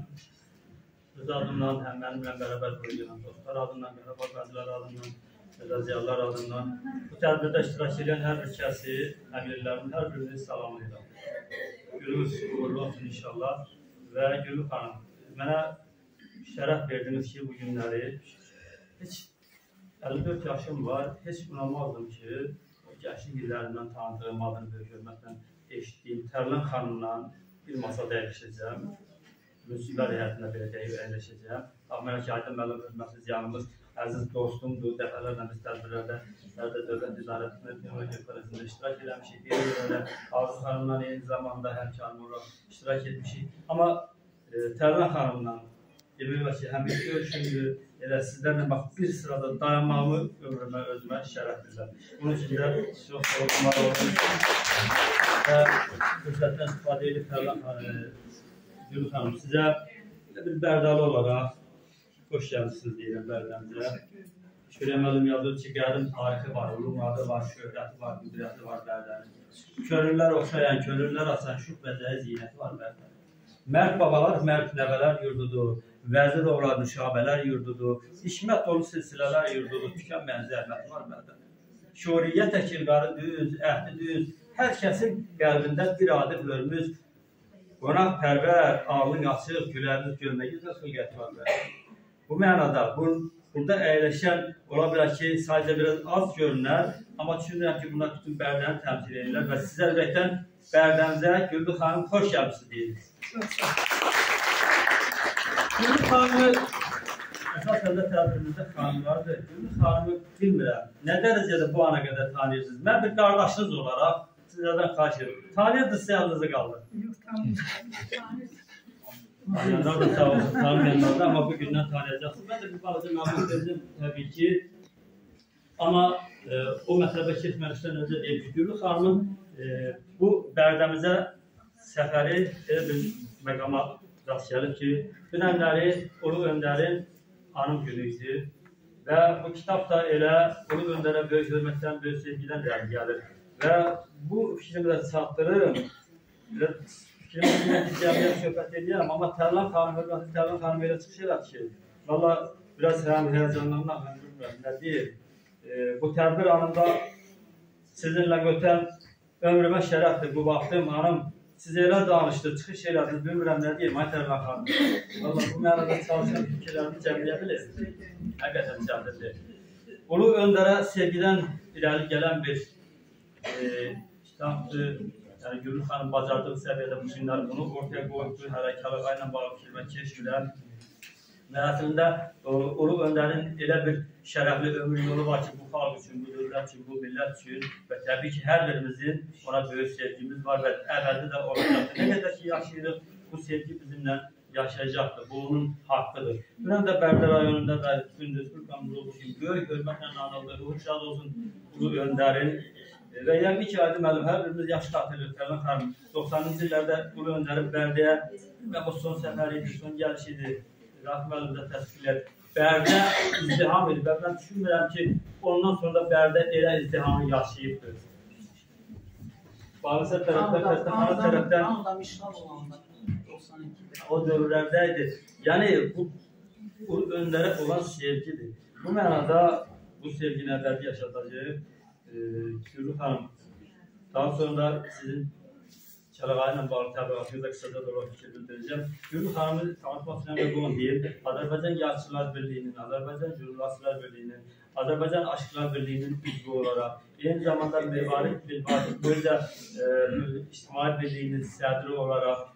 Speaker 3: öz adımdan, həm mənimlə bərabər qoyulan dostlar adından, Qarabağ qazilər adından, Rəziyalar adından bu tədbirdə iştirak edən hər bir kəsi, əmirlərin hər birini salamlayıram. Günümüz uğurlu olsun inşallah və Gülü xanım, mənə şərəf verdiniz ki, bu günləri heç 54 yaşım var, heç inanmazdım ki, gənclik illərindən tanıdığım, adını böyük hörmətlə eşitdiyim Tərlan xanımla bir masada əyləşəcəm. Müsibət həyatında belə deyib əyləşəcəm. Baxmayaraq ki, Aydın müəllim hörmətli ziyanımız, əziz dostumdur. Dəfələrlə biz tədbirlərdə Sərdə Dövlət İdarəsinin ümumi konferansında iştirak eləmişik. Bir yerdə Arzu xanımla eyni zamanda həmkarım olaraq iştirak etmişik. Amma e, Tərlan xanımla demək olar ki, həm bir görüşümdür, elə sizlərlə bax bir sırada dayanmağımı ömrümə özümə şərəf bilirəm. Bunun üçün də çox olmaq olsun. Və fürsətdən istifadə edib Tərlan xanım Gül xanım, sizə bir bərdalı olaraq xoş gəlmişsiniz deyirəm bərdəmizə. Şükür əməlim yazır ki, qədim tarixi var, ulum adı var, şöhrəti var, qüdrəti var bərdənin. Könüllər oxşayan, könüllər açan şux və zinəti var bərdənin. Mərd babalar, mərd nəvələr yurdudur, vəzir oğlar nüşabələr yurdudur, hikmət dolu silsilələr yurdudur, tükən mənzərməti var bərdənin. Şuriyyət əkilqarı düz, əhdi düz, hər kəsin bir adi bölmüz, Qonaq pərvər, ağlın açıq, güləriniz görməyinizə xilqət var. Bu mənada bu burada əyləşən ola bilər ki, sadəcə biraz az görünər, amma düşünürəm ki, bunlar bütün Bərdəni təmsil edirlər və sizə ürəkdən Bərdənizə Güldü xanım xoş gəlmişsiniz deyirik. Güldü xanımı əsasən də təbirimizdə xanımlardır. Güldü xanımı bilmirəm, nə dərəcədə bu ana qədər tanıyırsınız? Mən bir qardaşınız olaraq sizlərdən xahiş edirəm. Tanıyırdınız, yadınıza qaldı.
Speaker 1: Yox,
Speaker 3: Tanıyanlar da sağ olsun, tanımayanlar da amma bu gündən tanıyacaqsınız. Mən də bir balaca məlumat verdim təbii ki. Amma e, o mətləbə keçməmişdən öncə deyim ki, Gülü xanımın e, bu Bərdəmizə səfəri elə bir məqama rast gəlib ki, dünənləri Ulu Öndərin anım günü idi və bu kitab da elə Ulu Öndərə böyük hörmətdən, böyük sevgidən irəli gəlir. Və bu fikrimi də. Biraz fikrimi cəmiyyət söhbət edirəm, amma Tərlan xanım, hörmətli Tərlan xanım elə çıxış elədi ki, valla biraz həm həyəcanlanmaq, həm bilmirəm, nə deyir. E, bu tədbir anında sizinlə ötən ömrümə şərəfdir bu vaxtım hanım. Siz elə danışdı, çıxış elədiniz, bilmirəm nə deyim, ay Tərlan xanım. Valla bu mənada çalışan fikirlərimi cəmləyə bilir. Həqiqətən çətindir. Ulu Öndərə sevgidən irəli gələn bir e, kitabdır. Yəni Gülün xanım bacardığı səviyyədə bu günləri bunu ortaya qoydu, hələ Kəlaqa ilə bağlı filmə keşflər. Və əslində o- Ulu Öndərin elə bir şərəfli ömür yolu var ki, bu xalq üçün, bu dövlət üçün, bu millət üçün və təbii ki, hər birimizin ona böyük sevgimiz var və əbədi də olacaqdır. Nə qədər ki, yaşayırıq, bu sevgi bizimlə yaşayacaqdır. Bu onun haqqıdır. Dünən də Bərdə rayonunda da bütün Respublikamız olduğu kimi böyük hörmətlə anıldı. Ruhu şad olsun Ulu Öndərin Ki, Aydın müəllim, hər birimiz yaxşı xatırlayırıq. Fərman xanım, 90-cı illərdə Ulu Öndərin Bərdəyə və o son səfəri idi, son gəlişi idi. Rahat müəllim də təsdiq edir. Bərdə izdiham idi və mən düşünmürəm ki, ondan sonra Bərdə elə izdihamı yaşayıbdır. Bağlısa tərəfdən, Xəstəxana tərəfdən
Speaker 2: Ağdam işğal olanda 92-də.
Speaker 3: o dövrlərdə idi. Yəni bu, bu öndərə olan sevgidir. Bu mənada bu sevgini əbədi yaşadacaq. E, Gürü xanım, daha sonra sizin ilə bağlı təbliğatı da qısaca da olaraq fikir bildirəcəm. Gürü xanımı də bunu deyim. Azərbaycan Yazıçılar Birliyinin, Azərbaycan Jurnalistlər Birliyinin, Azərbaycan Aşıqlar Birliyinin üzvü olaraq, eyni zamanda Mevarid Bilbazi Böyüdə e, İctimai Birliyinin sədri olaraq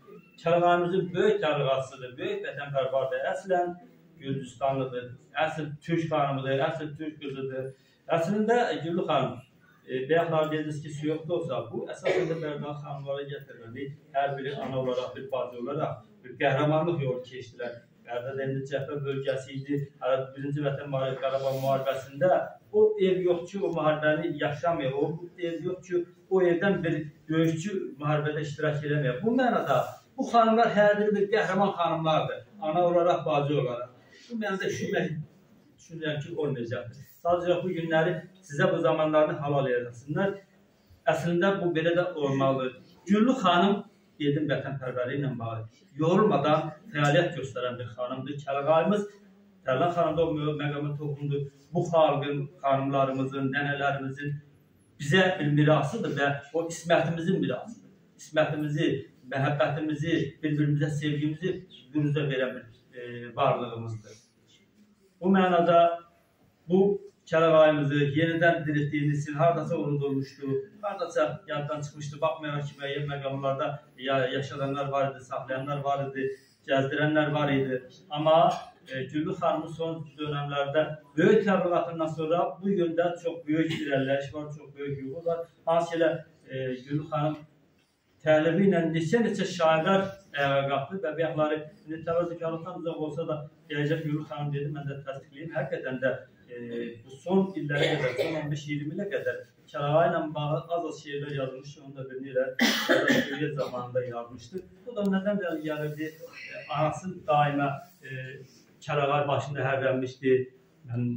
Speaker 3: Kərəmanımızın böyük təbliğatçısıdır, böyük vətənpərvardır. Əslən Gürcüstanlıdır, əsl Türk xanımıdır, əsl Türk qızıdır. Əslində Güllü xanım, e, bayaqlar dediniz ki, su yoxdur olsa, bu əsasən də Bərdan xanımlara gətirməli. Hər biri ana olaraq, bir bacı olaraq bir qəhrəmanlıq yolu keçdilər. Bərdə Dəmir Cəbhə bölgəsi idi. Hələ birinci Vətən müharibəsi Qarabağ müharibəsində o ev yox ki, o müharibəni yaşamayıb. O ev yox ki, o evdən bir döyüşçü müharibədə iştirak eləməyib. Bu mənada bu xanımlar hər biri bir qəhrəman xanımlardır. Ana olaraq, bacı olaraq. Bu məndə düşünmək düşünürəm ki, olmayacaqdır. Sadəcə bu günləri sizə bu zamanlarını halal edəsinlər. Əslində bu belə də olmalıdır. Güllü xanım dedim vətənpərvərliyi ilə bağlı. Yorulmadan fəaliyyət göstərən bir xanımdır. Kəlğayımız Tərlan xanım da o mə- məqama toxundu. Bu xalqın, xanımlarımızın, nənələrimizin bizə bir mirasıdır və o ismətimizin mirasıdır. İsmətimizi, məhəbbətimizi, bir-birimizə sevgimizi büruzə verən bir e, varlığımızdır. Bu mənada bu kələğayımızı yenidən diriltdiyiniz için hardasa unudulmuşdu, hardasa yaddan çıxmışdı. Baxmayaraq ki, müəyyən məqamlarda ya yaşadanlar var idi, saxlayanlar var idi, gəzdirənlər var idi. Amma e, Güllü xanımın son dönəmlərdə böyük təbliğatından sonra bu yöndə çox böyük irəliləyiş var, çox böyük yuxu var. Hansı ki, elə e, Güllü xanım təlibi ilə neçə-neçə şairlər ayağa qalxdı və bayaqları indi təvəzzükarlıqdan uzaq olsa da gələcək Gülü xanım dedi, mən də təsdiqləyim. Həqiqətən də e, bu son illərə qədər, son 15-20 ilə qədər Kəlağay ilə bağlı az-az şeirlər yazılmışdı, onu da birini ilə Hürriyet zamanında yazmışdı. Bu da nədən də gəlirdi? E, anası daimə e, Kəlağay başında hərrənmişdi. Mən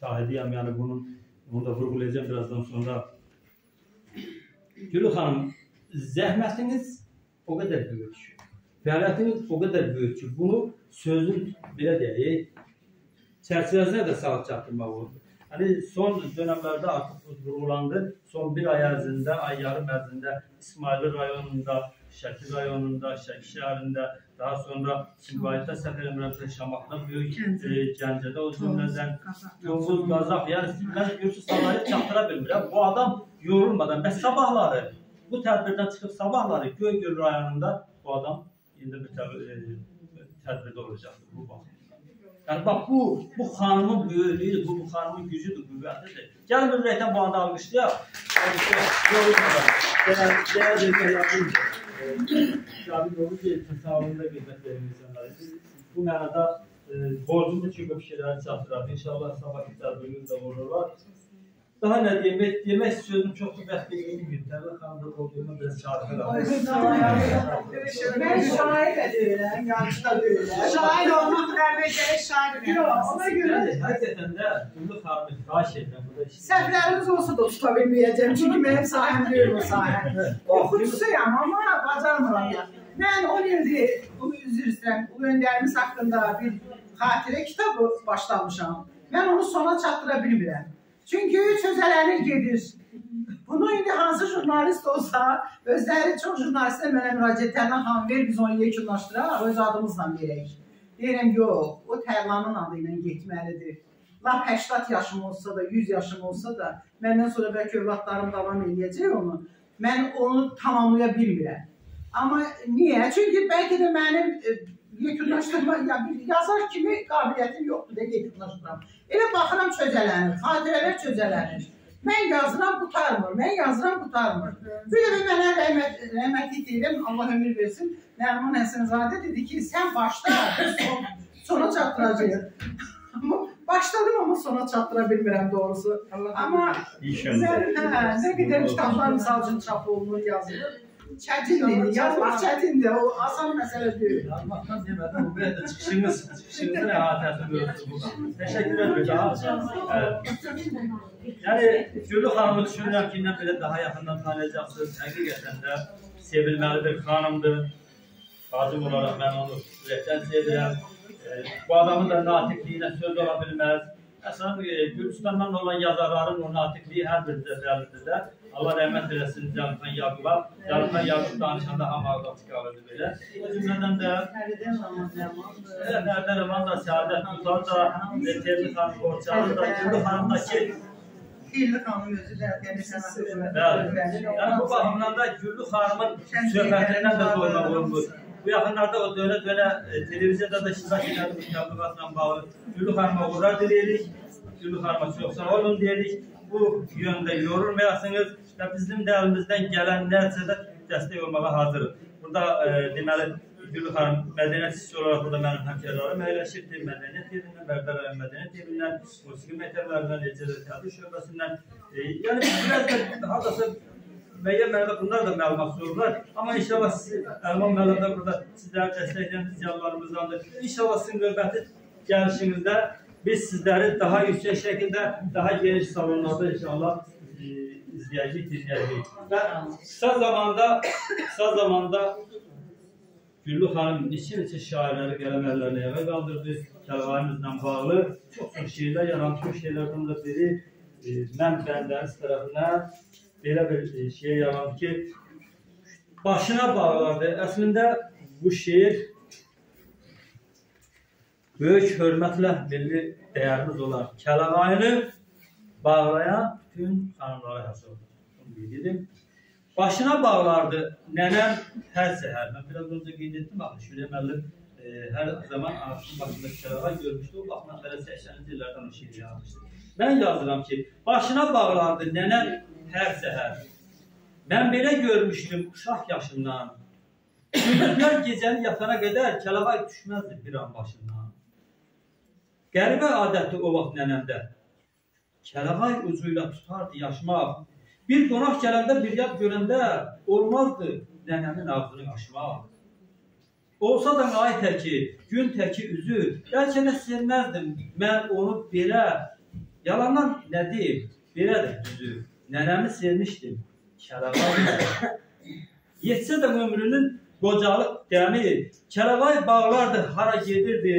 Speaker 3: şahidiyəm, yəni bunun bunu da vurğulayacağım birazdan sonra. Gülü xanım, zəhmətiniz o qədər böyük ki, fəaliyyətiniz o qədər böyük ki, bunu sözün belə deyək, çərçivəsinə də salıb çatdırmaq olur. Hani son dönemlerde artık bu vurgulandı. Son bir ay ərzində, ay yarım ərzində İsmaili rayonunda, Şəki rayonunda, Şəki şəhərində, daha sonra Sumqayıtda səfər emirəmsə Şamaxda, Böyük e, Gəncədə o cümlədən Yolsuz Qazaq, yəni mən görürsüz salayı çatdıra bilmirəm. Bu adam yorulmadan və sabahları bu tədbirdən çıxıb sabahları Göygöl rayonunda bu adam indi bir tədbir, e, tədbirdə olacaqdır bu baxımdan. Yəni bax bu bu xanımın böyüklüyüdür, bu, bu xanımın gücüdür, qüvvətidir. Gəlin ürəkdən bu anda alqışlayaq. Gəl, gəl, yardımcı. Şahid olun ki, təsavvürdə qeymət verin insanlara. Bu mənada e, borcumuz ki, bu şeyləri çatdıraq. İnşallah sabah tədbirimiz də olurlar. Daha nə demək, demək sözüm çoxdur, bəxt edilmir. Təbii xanımda olduğuma biraz çarpıram.
Speaker 2: Ben şair de değilim, yancı da değilim.
Speaker 1: Şair olmaq dərəcəyə şair
Speaker 2: Yok, ona göre
Speaker 3: Yəni, həqiqətən də Gülü xanımı xahiş edirəm. Bu da işin-
Speaker 2: səhvlərimiz olsa da tutabilməyəcəm. Çünki mənim sahəm deyil o sahə. Oxucusuyam amma bacarmıram. Mən 10 ildir bu üzr istəyirəm, bu öndərimiz haqqında bir xatirə kitabı başlamışam. Mən onu sona çatdıra bilmirəm. Çünki çözələnir gedir. Bunu indi hansı jurnalist olsa, özləri çox jurnalistlər mənə müraciət edirlər, xanım ver biz onu yekunlaşdıraq, öz adımızla verək. Deyirəm, yox, o Tərlanın adı ilə getməlidir. Lap 80 yaşım olsa da, 100 yaşım olsa da, məndən sonra bəlkə övladlarım davam eləyəcək onu. Mən onu tamamlaya bilmirəm. Amma niyə? Çünki bəlkə də mənim e, yekunlaşdırma, ya bir yazar kimi qabiliyyətim yoxdur da yekunlaşdıram. Elə baxıram çözələnir, xatirələr çözələnir. Mən yazıram, qutarmır. Mən yazıram, qutarmır. Bir dəfə mənə rəhmət, rəhmətli deyirəm, Allah ömür versin. Nərman Həsənzadə dedi ki, sən başla, biz son, sona çatdıracağıq. Amma başladım amma sona çatdıra bilmirəm doğrusu. Amma
Speaker 3: İş
Speaker 2: Sən, hə, nə qədər kitablar misal üçün çap olunur, yazılır. Çətindir, yazmaq çətindir, o asan məsələ deyil.
Speaker 3: Yazmaqdan demədim, bu belə də çıxışınız, çıxışınızın əhatəsi görürsünüz burada. Təşəkkür. Evet. Yəni Gülü xanımı düşünürəm ki, indən belə daha yaxından tanıyacaqsınız. Həqiqətən də sevilməli bir xanımdır. Bacım olaraq mən onu ürəkdən sevirəm. Bu adamın da natiqliyinə söz ola bilməz. Əslən e, Gürcüstandan olan yazarların o natiqliyi hər bir dərəcədə də Allah rəhmət eləsin Cəlfan Yaquba. Cəlfan Yaqub danışanda hamaqda çıxarırdı belə. O cümlədən də Nerede Rıman da, Saadet Mutar da, ve Tevzi Hanım Borçalı da, Gülü Hanım da ki,
Speaker 2: Xeyirli xanım özü də yəni sənə
Speaker 3: bəli. Yəni bu baxımdan da Gülü Hanımın söhbətindən də doymaq olmur. Bu yaxınlarda o dönə-dönə e, televiziyada da iştirak edən mütabıqatla bağlı Gülü Hanıma uğurlar diləyirik. Gülü Hanıma çox sağ olun deyirik. Bu yöndə yorulmayasınız və bizim də əlimizdən gələn nəticədə dəstək olmağa hazırıq. Burada e, deməli Gülü xanım mədəniyyət hissi olaraq burada mənim həmkarlarım əyləşibdir. Mədəniyyət evindən, Bərdər rayon mədəniyyət evindən, musiqi məktəblərindən, necə də teatr şöbəsindən. E, yəni biraz da hardasa müəyyən mənada bunlar da məlumat sorurlar. Amma inşallah siz Əlman müəllim də burada sizləri dəstəkləyən fiziyallarımızdandır. İnşallah sizin növbəti gəlişinizdə biz sizləri daha yüksək şəkildə, daha geniş salonlarda inşallah e, izləyəcəyik, dinləyəcəyik. Və qısa zamanda, qısa zamanda Güllü xanım neçə-neçə şairləri qələm əllərinə yağa qaldırdı. Bağlı çox-çox şeirlər yaranmış o şeirlərdən də biri e, mən bəndəniz tərəfindən belə bir e, şeir yarandı ki, başına bağlardı. Əslində bu şeir böyük hörmətlə milli dəyərimiz olan Kəlağayını bağlayan bütün xanımlara həsab edirəm. Başına bağlardı nənəm hər səhər. Mən biraz öncə qeyd etdim, axı Şürə müəllim e, hər zaman ağacın başında Kəlağay görmüşdü. O baxımdan belə 80-ci illərdən o şeir yazmışdı. Mən yazıram ki, başına bağlardı nənəm hər səhər. Mən belə görmüşdüm uşaq yaşından. Gündüzlər gecəni yatana qədər kəlağay düşməzdi bir an başından. Qəribə adətdir o vaxt nənəmdə. Kəlağay ucuyla tutardı yaşmaq. Bir qonaq gələndə bir yad görəndə olmazdı nənəmin ağzını açmaq. Olsa da ay təki, gün təki üzü, bəlkə də sevməzdim mən onu belə. Yalandan nə deyim, belədir düzü. Nənəmi sevmişdim, Kəlağay. Yetsə də ömrünün qocalıq dəmi, Kəlağay bağlardı, hara gedirdi.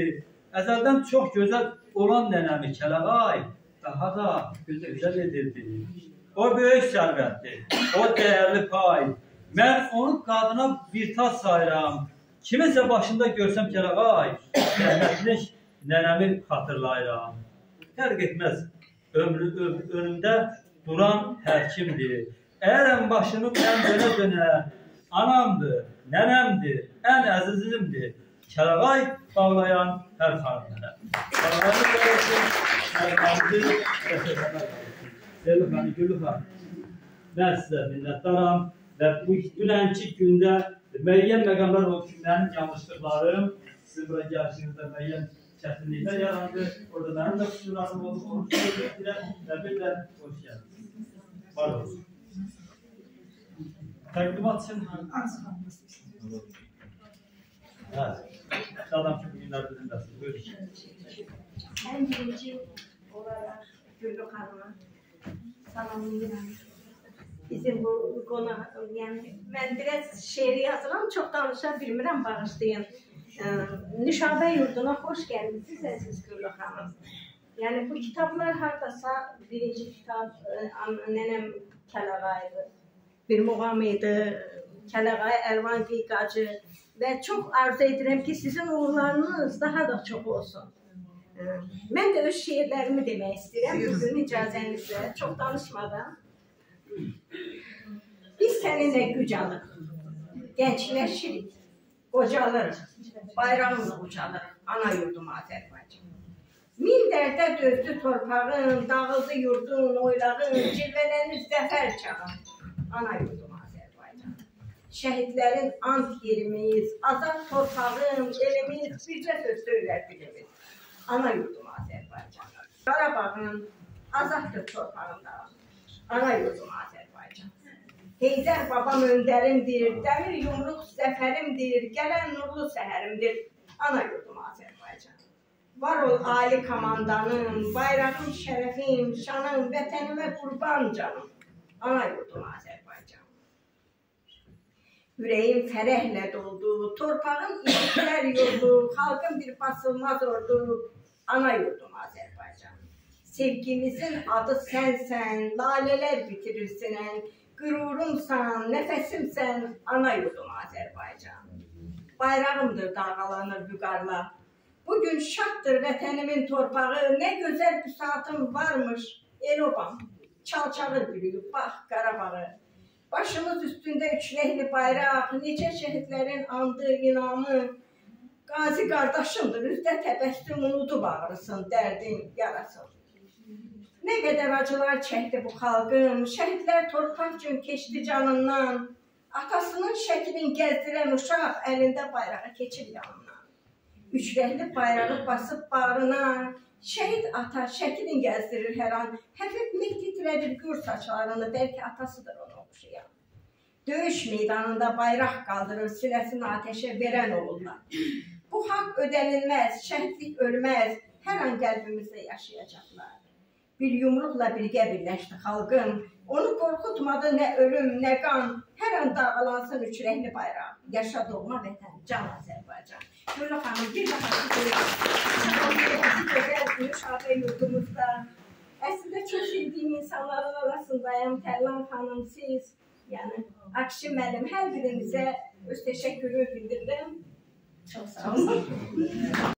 Speaker 3: Əzəldən çox gözəl olan nənəmi Kəlağay, daha da gözəl edirdi. O böyük sərvətdir. O dəyərli pay. Mən onu qadına bir tas sayıram. Kiminsə başında görsəm kərağay, rəhmətli nənəmi xatırlayıram. Fərq etməz. Ömrü önümdə duran hər kimdir. Əgərəm başımı mən dönə dönə, anamdır, nənəmdir, ən əzizimdir. Kərağay bağlayan hər xanımlara. Allah'ın olsun, sərkanızı təşəkkürlər Sevgili xanım, Gülü xanım, mən sizə minnətdaram və bu dünənki gündə müəyyən məqamlar oldu ki, mənim yanlışlıqlarım sizin bura gəlişinizdə müəyyən çətinliklər yarandı. Orada mənim də qüsurlarım oldu, onu söyləyirəm və bir də hoş gəldiniz. Var olsun. Təqdimat üçün Hə. Adam ki, bugünlər bizimdəsiniz. Buyurun.
Speaker 4: En birinci olarak Güllü Hanım'a salamlayıram. Bizim bu konu, yani ben biraz şiir yazıram, çok danışa bilmirəm, bağışlayın. Ee, Nüşabə yurduna hoş geldiniz siz Güllü Hanım. Yani bu kitaplar hardasa birinci kitap e, nenem Kəlağaydı. Bir muğamıydı. Kəlağay Əlvan Qiyqacı və çox arzu edirəm ki, sizin uğurlarınız daha da çox olsun. Ee, Mən də öz şeirlərimi demək istəyirəm sizin icazənizlə, çox danışmadan. Biz səninlə güc alırıq, gəncləşirik, qocalırıq, bayrağımız ucalır, ana yurdum Azərbaycan. Min dərdə dözdü torpağın, dağıldı yurdun, oylağın, cilvələnir zəfər çağın, ana yurdum Azərbaycan. Şəhidlərin ant yerimiz, azad torpağın, elimiz, bircə söz söylər dilimiz. Ana yurdum Azərbaycan. Qarabağın azaddır torpağında. Ana yurdum Azərbaycan. Heydər babam öndərimdir, dəmir yumruq zəfərimdir, gələn nurlu səhərimdir. Ana yurdum Azərbaycan. Var ol ali komandanım, bayrağım, şərəfim, şanım, vətənimə qurban canım. Ana yurdum Azərbaycan. Ürəyim fərəhlə doldu, torpağın iliklər yurdu, xalqın bir basılmaz ordu, ana yurdum Azərbaycan. Sevgimizin adı sənsən, lalələr bitirirsən, qürurumsan, nəfəsimsən, ana yurdum Azərbaycan. Bayrağımdır dalğalanır vüqarla. Bugün şaddır vətənimin torpağı, nə gözəl büsatım varmış, el-obam. Çalçağır bürüyüb, bax Qarabağı. Başımız üstündə üçləkli bayraq, necə şəhidlərin andı, inamı. Qazi qardaşımdır, üzdə təbəssüm unudub ağrısın, dərdin yarasın. Nə qədər acılar çəkdi bu xalqım, şəhidlər torpaq üçün keçdi canından. Atasının şəklini gəzdirən uşaq əlində bayrağı keçir yanından. Üçrəkli bayrağı basıb bağrına, şəhid ata şəklini gəzdirir hər an. Həfif meh titrədir gür saçlarını, bəlkə atasıdır ona oxşayan. Döyüş meydanında bayraq qaldırır sinəsini ateşə verən oğullar. Bu haqq ödənilməz, şəhidlik ölməz, hər an qəlbimizdə yaşayacaqlar. Bir yumruqla birgə birləşdi xalqım. Onu qorxutmadı nə ölüm, nə qan. Hər an dağılansın üçrəkli bayraq. Yaşa doğma vətən, can Azərbaycan. Gülü xanım, bir gümüş adı yurdumuzda. Əslində çox sevdiyim insanların arasındayım. Tərlan xanım, siz, yəni Akşi müəllim, hər birinizə öz təşəkkürü bildirirəm. Çox sağ olun.